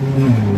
Mm-hmm.